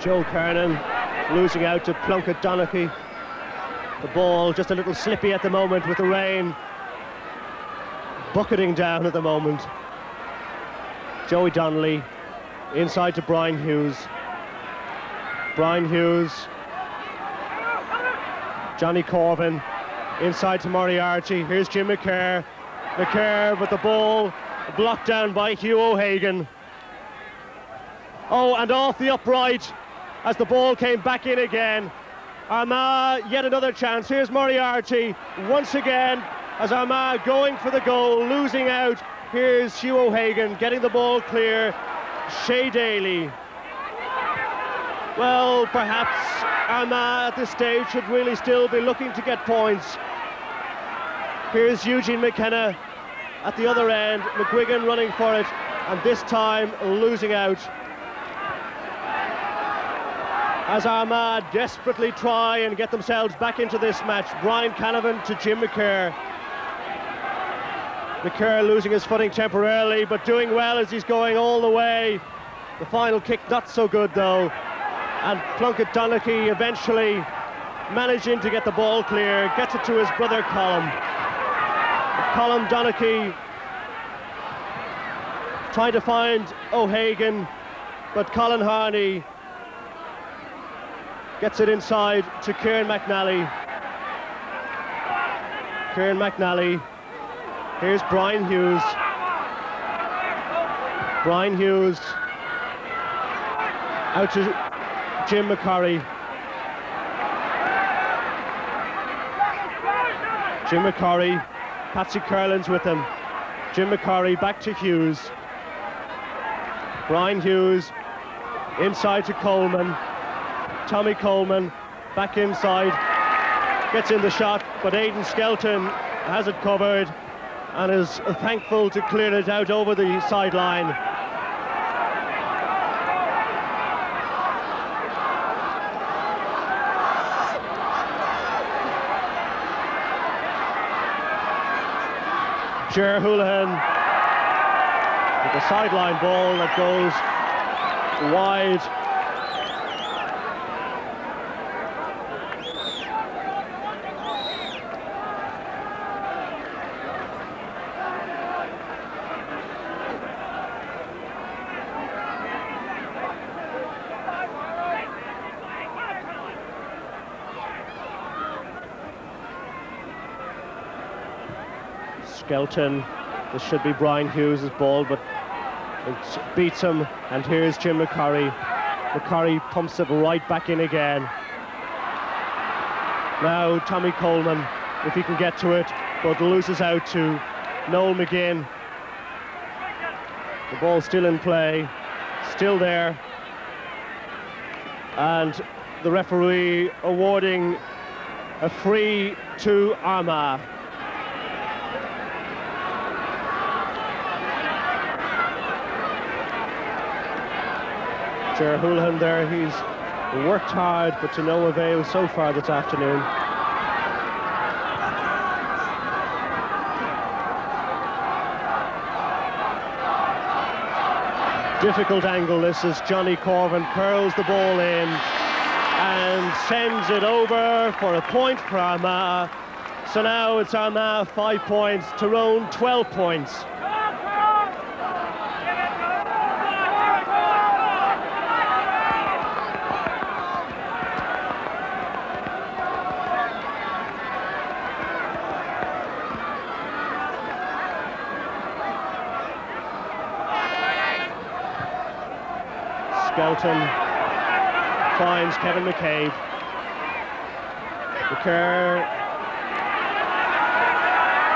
Joe Kernan losing out to Plunkett Donaghy. The ball just a little slippy at the moment with the rain bucketing down at the moment. Joey Donnelly inside to Brian Hughes. Brian Hughes. Johnny Corvin inside to Moriarty. Here's Jim McCare. McCare with the ball blocked down by Hugh O'Hagan. Oh, and off the upright as the ball came back in again. Armagh, uh, yet another chance. Here's Moriarty once again as Armagh going for the goal, losing out. Here's Hugh O'Hagan getting the ball clear. Shay Daly. Well, perhaps Armagh at this stage should really still be looking to get points. Here's Eugene McKenna at the other end, McGuigan running for it, and this time losing out. As Armagh desperately try and get themselves back into this match, Brian Canavan to Jim McCare. McCare losing his footing temporarily, but doing well as he's going all the way. The final kick not so good though. And Plunkett Donaghy eventually managing to get the ball clear, gets it to his brother Colm. Colm Donaghy trying to find O'Hagan, but Colin Harney gets it inside to Kieran McNally. Kieran McNally. Here's Brian Hughes. Brian Hughes out to Jim McCurry. Jim McCurry, Patsy Curlin's with him. Jim McCurry back to Hughes. Brian Hughes inside to Coleman. Tommy Coleman back inside. Gets in the shot, but Aidan Skelton has it covered and is thankful to clear it out over the sideline. Ger Houlihan with the sideline ball that goes wide. Skelton. This should be Brian Hughes' ball, but it beats him. And here's Jim McCurry. McCurry pumps it right back in again. Now Tommy Coleman, if he can get to it, but loses out to Noel McGinn. The ball still in play, still there. And the referee awarding a free to Armagh. Ger Houlihan there, he's worked hard, but to no avail so far this afternoon. Difficult angle this as Johnny Corvin curls the ball in and sends it over for a point for Armagh. So now it's Armagh five points, Tyrone 12 points. Skelton finds Kevin McCabe. McCare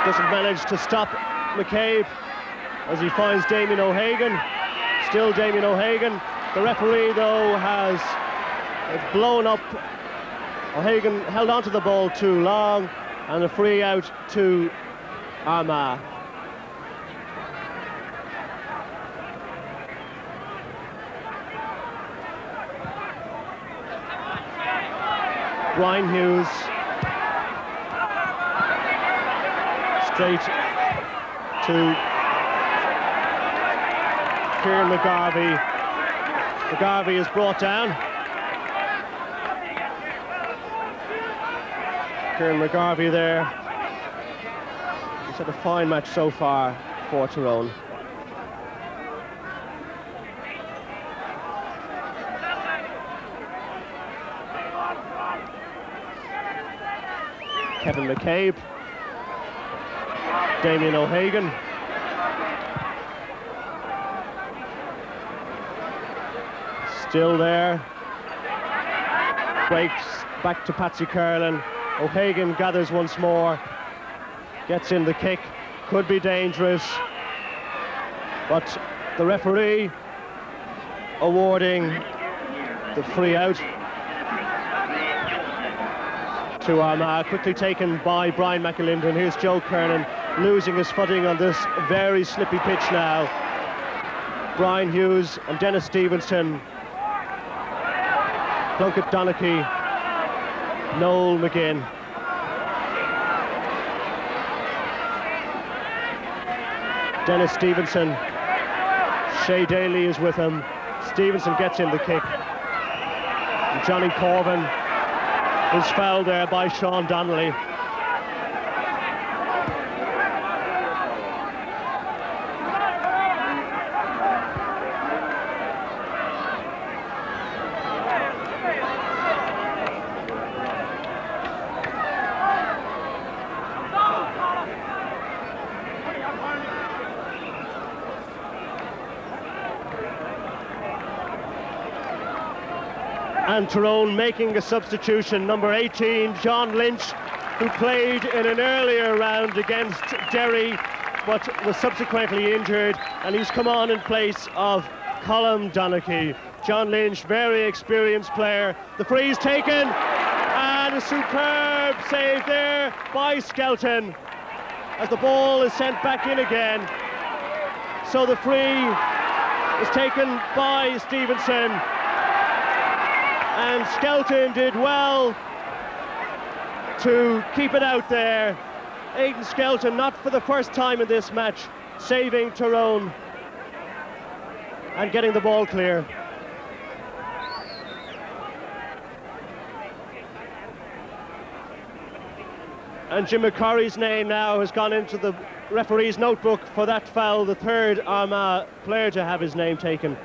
doesn't manage to stop McCabe as he finds Damien O'Hagan. Still Damien O'Hagan. The referee, though, has blown up. O'Hagan held onto the ball too long and a free out to Armagh. Ryan Hughes. Straight to Kieran McGarvey. McGarvey is brought down. Kieran McGarvey there. He's had a fine match so far for Tyrone. Kevin McCabe, Damien O'Hagan. Still there. Breaks back to Patsy Curlin. O'Hagan gathers once more. Gets in the kick. Could be dangerous. But the referee awarding the free out to Armagh, quickly taken by Brian McAlinden. Here's Joe Kernan losing his footing on this very slippy pitch now. Brian Hughes and Dennis Stevenson, Plunkett Donaghy, Noel McGinn. Dennis Stevenson, Shay Daly is with him. Stevenson gets in the kick. Johnny Corvin is fouled there by Sean Donnelly. Tyrone making a substitution. Number 18, John Lynch, who played in an earlier round against Derry, but was subsequently injured, and he's come on in place of Colm Donaghy. John Lynch, very experienced player. The freeze taken, and a superb save there by Skelton as the ball is sent back in again. So the free is taken by Stevenson and Skelton did well to keep it out there. Aidan Skelton, not for the first time in this match, saving Tyrone and getting the ball clear. And Jim McCurry's name now has gone into the referee's notebook for that foul, the third Armagh player to have his name taken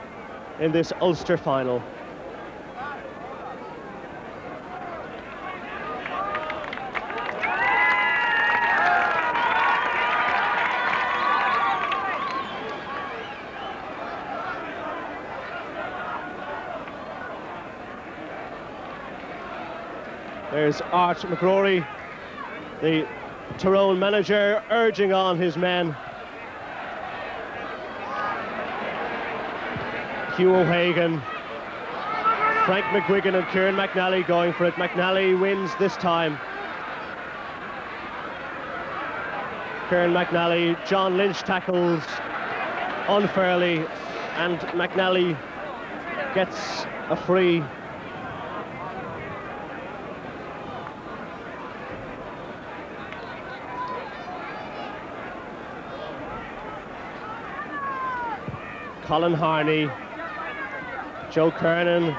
in this Ulster final. There's Art McGrory, the Tyrone manager, urging on his men. Hugh O'Hagan, Frank McGuigan and Kieran McNally going for it. McNally wins this time. Kieran McNally, John Lynch tackles unfairly and McNally gets a free Colin Harney, Joe Kernan.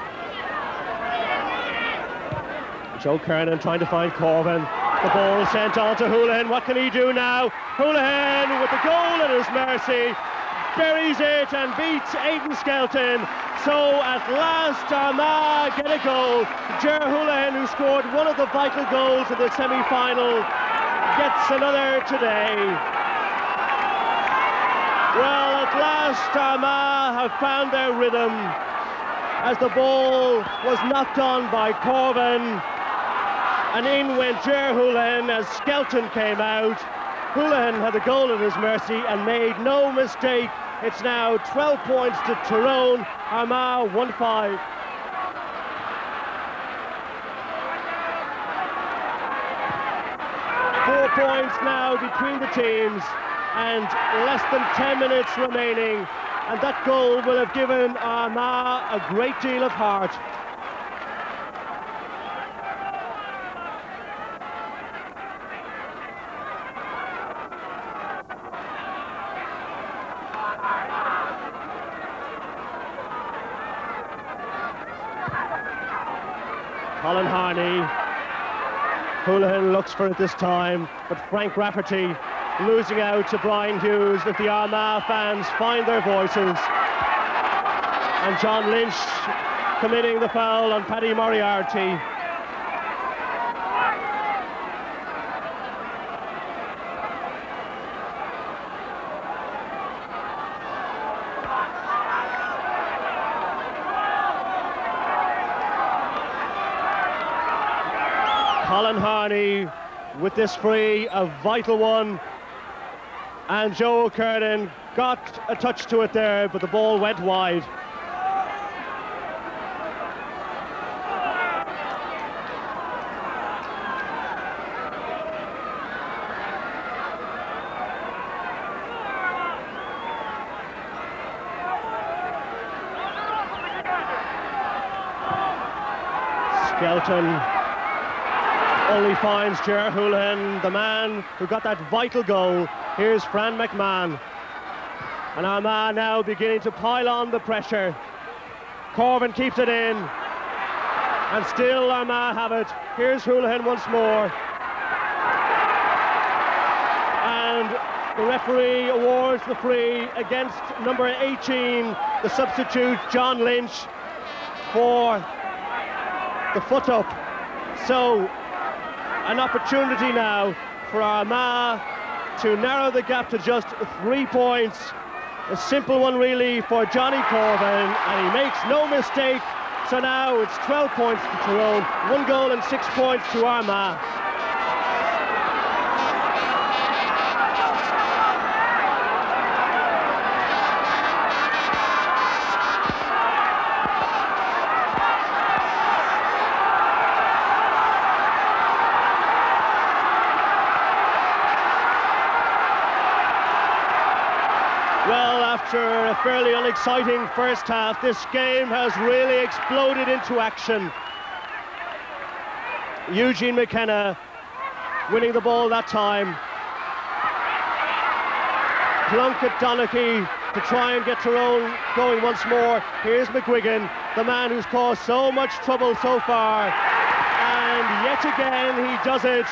Joe Kernan trying to find Corvin. The ball sent on to Houlihan. What can he do now? Houlihan with the goal at his mercy. Buries it and beats Aidan Skelton. So at last Armagh get a goal. Ger Houlihan, who scored one of the vital goals of the semi-final, gets another today. Well, at last Armagh have found their rhythm as the ball was knocked on by Corvin and in went Ger Houlihan as Skelton came out. Houlihan had a goal at his mercy and made no mistake. It's now 12 points to Tyrone, Armagh 1-5. Four points now between the teams and less than 10 minutes remaining. And that goal will have given Armagh a great deal of heart. Colin Harney Houlihan looks for it this time, but Frank Rafferty losing out to Brian Hughes. If the Armagh fans find their voices. And John Lynch committing the foul on Paddy Moriarty. Colin Harney with this free, a vital one. And Joe Kernan got a touch to it there, but the ball went wide. Skelton finds Ger Houlihan, the man who got that vital goal. Here's Fran McMahon. And Armagh now beginning to pile on the pressure. Corvin keeps it in. And still Armagh have it. Here's Holohan once more. And the referee awards the free against number 18, the substitute John Lynch, for the foot up. So an opportunity now for Armagh to narrow the gap to just three points. A simple one really for Johnny Corvin, and he makes no mistake. So now it's 12 points to Tyrone, one goal and six points to Armagh. after a fairly unexciting first half, this game has really exploded into action. Eugene McKenna winning the ball that time. Plunkett Donaghy to try and get Tyrone going once more. Here's McGuigan, the man who's caused so much trouble so far. And yet again he does it.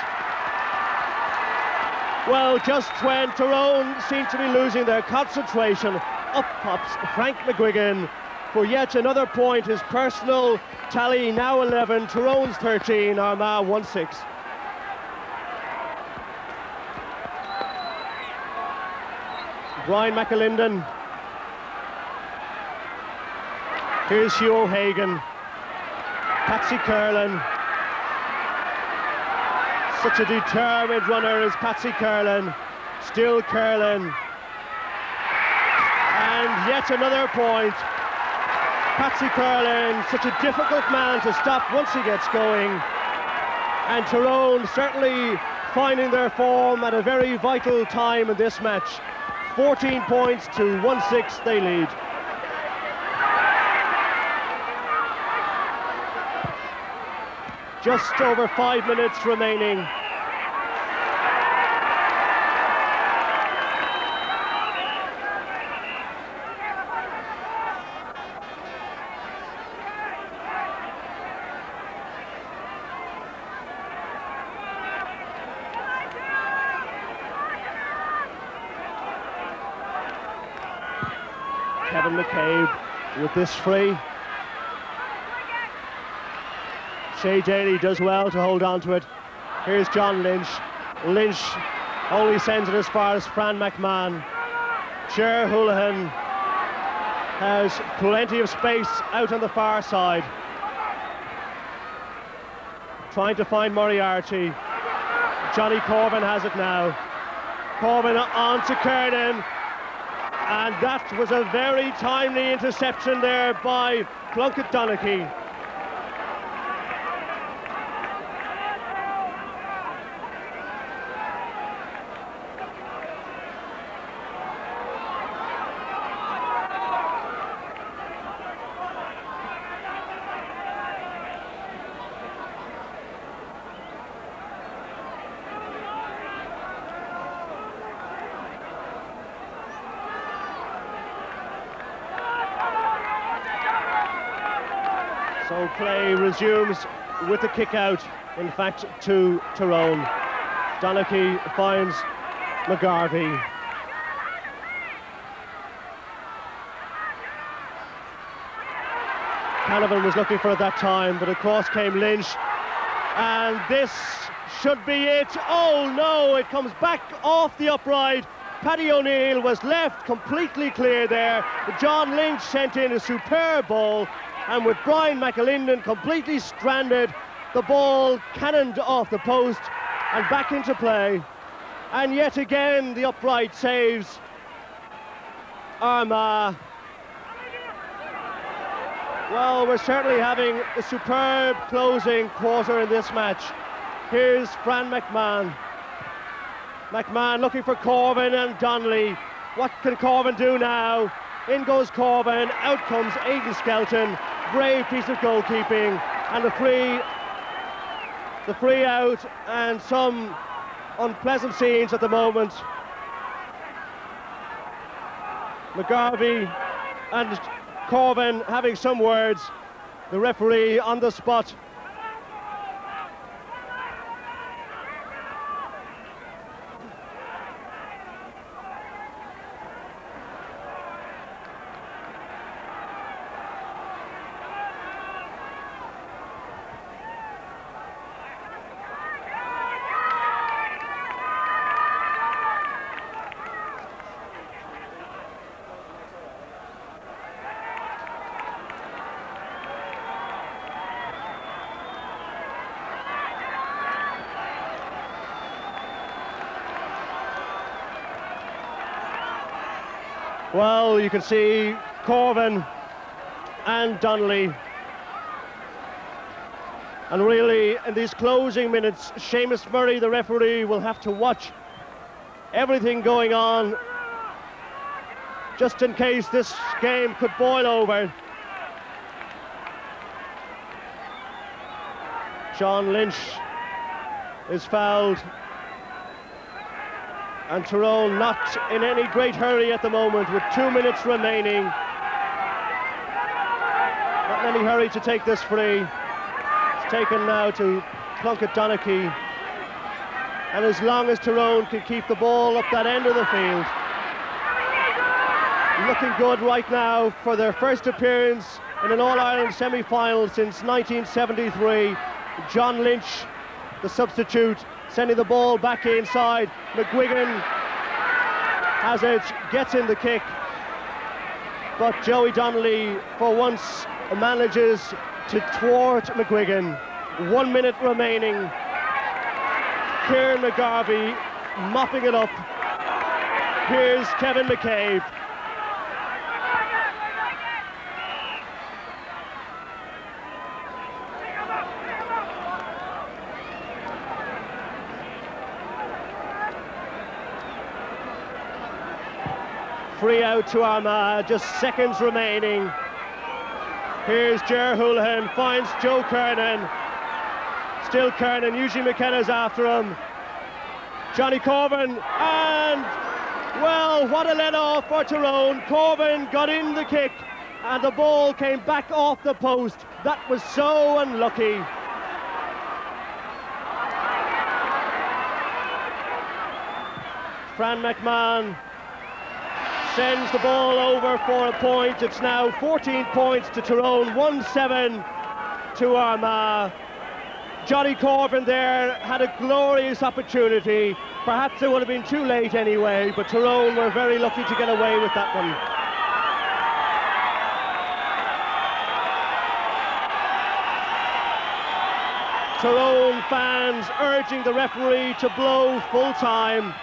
Well, just when Tyrone seemed to be losing their concentration, up pops Frank McGuigan for yet another point. His personal tally now 11, Tyrone's 13, Armagh 1-6. Brian McAlinden. Here's Hugh O'Hagan. Patsy Curlin such a determined runner is Patsy Curlin. Still Curlin. And yet another point. Patsy Curlin, such a difficult man to stop once he gets going. And Tyrone certainly finding their form at a very vital time in this match. 14 points to 1-6 they lead. Just over five minutes remaining. Kevin McCabe with this free. Shay Daly does well to hold on to it. Here's John Lynch. Lynch only sends it as far as Fran McMahon. Ger Houlihan has plenty of space out on the far side. Trying to find Moriarty. Johnny Corvin has it now. Corvin on to Kernan. And that was a very timely interception there by Plunkett Donaghy. So play resumes with the kick out. in fact, to Tyrone. Donaghy finds McGarvey. Canavan was looking for at that time, but across came Lynch. And this should be it. Oh no, it comes back off the upright. Paddy O'Neill was left completely clear there. John Lynch sent in a superb ball, and with Brian McAlinden completely stranded, the ball cannoned off the post and back into play. And yet again, the upright saves Armagh. Well, we're certainly having a superb closing quarter in this match. Here's Fran McMahon. McMahon looking for Corvin and Donnelly. What can Corvin do now? In goes Corvin, out comes Aidan Skelton. Brave piece of goalkeeping and the free the free out and some unpleasant scenes at the moment. McGarvey and Corvin having some words. The referee on the spot Well, you can see Corvin and Donnelly. And really, in these closing minutes, Seamus Murray, the referee, will have to watch everything going on just in case this game could boil over. John Lynch is fouled and Tyrone not in any great hurry at the moment with two minutes remaining. Not in any hurry to take this free. It's taken now to Plunkett Donaghy. And as long as Tyrone can keep the ball up that end of the field, looking good right now for their first appearance in an All-Ireland semi-final since 1973. John Lynch, the substitute, sending the ball back inside. McGuigan has it, gets in the kick, but Joey Donnelly, for once, manages to thwart McGuigan. One minute remaining. Kieran McGarvey mopping it up. Here's Kevin McCabe. Free out to Armagh, just seconds remaining. Here's Ger Houlihan, finds Joe Kernan. Still Kernan, Eugene McKenna's after him. Johnny Corvin, and well, what a let off for Tyrone. Corvin got in the kick, and the ball came back off the post. That was so unlucky. Fran McMahon sends the ball over for a point. It's now 14 points to Tyrone, 1-7 to Armagh. Johnny Corvin there had a glorious opportunity. Perhaps it would have been too late anyway, but Tyrone were very lucky to get away with that one. Tyrone fans urging the referee to blow full time.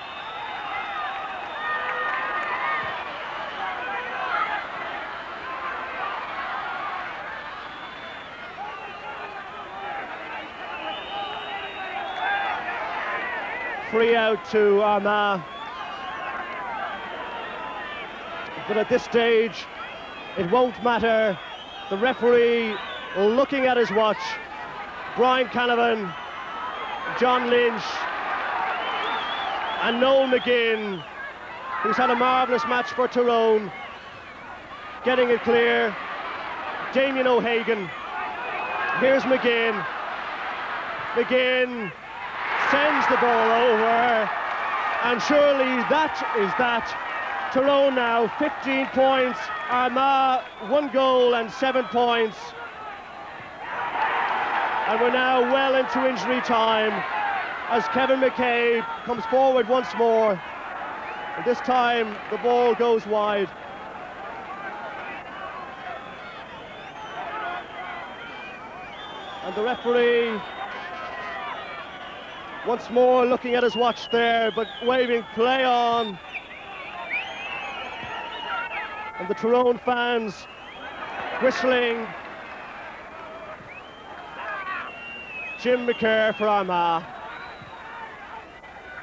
Free out to Armagh. But at this stage, it won't matter. The referee looking at his watch. Brian Canavan, John Lynch, and Noel McGinn, who's had a marvellous match for Tyrone, getting it clear. Damien O'Hagan. Here's McGinn. McGinn sends the ball over, and surely that is that. Tyrone now 15 points, Armagh one goal and seven points. And we're now well into injury time as Kevin McCabe comes forward once more. And this time the ball goes wide. And the referee once more looking at his watch there, but waving play on. And the Tyrone fans whistling. Jim McCare for Armagh.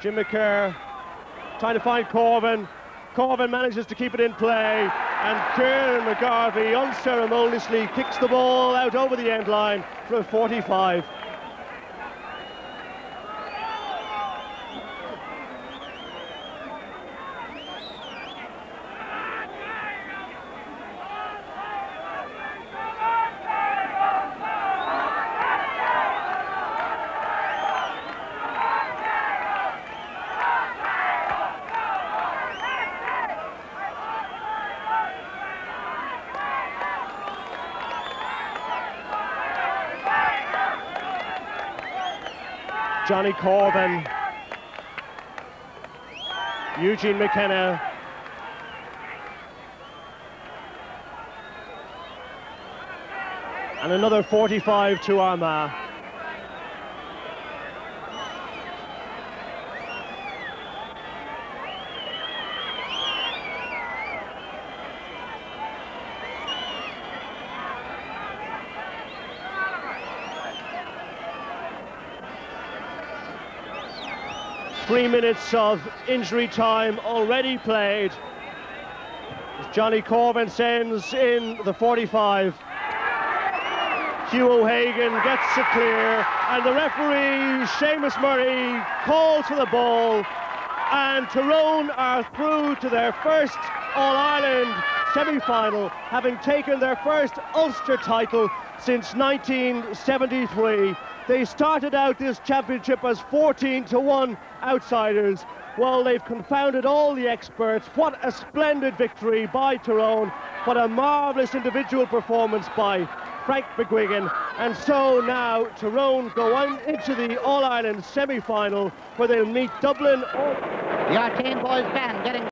Jim McCare trying to find Corvin. Corvin manages to keep it in play, and Kieran McGarvey unceremoniously kicks the ball out over the end line for 45. Johnny Corvin, Eugene McKenna, and another 45 to Armagh. Three minutes of injury time already played. Johnny Corvin sends in the 45. Hugh O'Hagan gets it clear, and the referee, Seamus Murray, calls for the ball, and Tyrone are through to their first All-Ireland semi-final, having taken their first Ulster title since 1973. They started out this championship as 14 to 1 outsiders. Well, they've confounded all the experts. What a splendid victory by Tyrone. What a marvellous individual performance by Frank McGuigan. And so now Tyrone go on into the All-Ireland semi-final where they'll meet Dublin. The Artane boys band getting